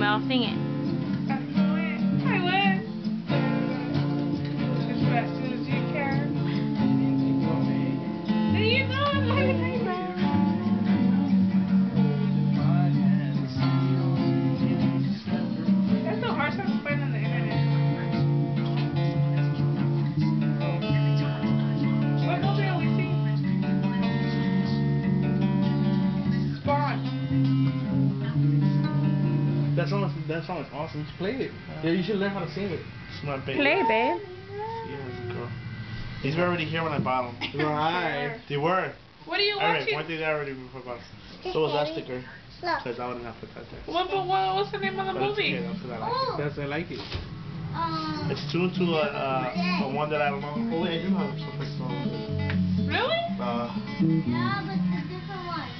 Mel. Sing it. That song is that song is awesome. Just play it. Yeah, you should learn how to sing it. Smart baby. Play, babe. Yes, girl. These were already here when I bought them. Right. They were. What are you Alright, watching? weren't they I already before I bought? So was that sticker. Look. Because I wouldn't have put that there. What, but what, what's the name of the But it's movie? okay, though, 'cause I like Oh. That's I like it. Um. It's tuned to a, uh, a one that I don't know. Oh, wait, I do have something. So, Really? uh, yeah, but the different one.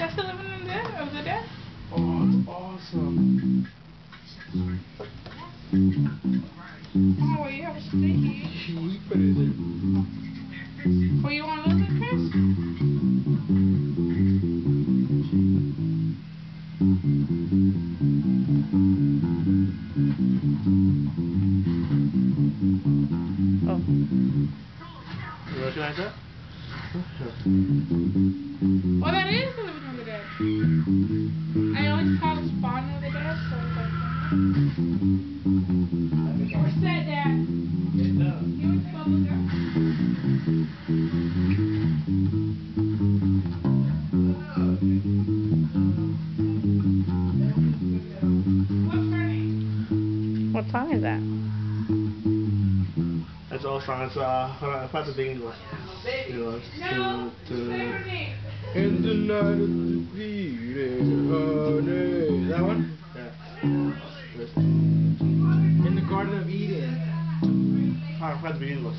That's the Living in the Dead of the Dead? oh, it's awesome. Oh, you have a sticky. He put it there. Oh, you want to it, Chris? Oh. You recognize that? Oh, that is the Living in the Dead. I always call it Spawn of the Dead, so it's like. What's that, Dad? You would spell the girl? What's her name? What song is that? That's all song. It's, uh, hold I found the big English. You know, No, to, say her to, name. In the night of the beating honey. That one? yeah. This- In the Garden of Eden. Oh, I found the big English.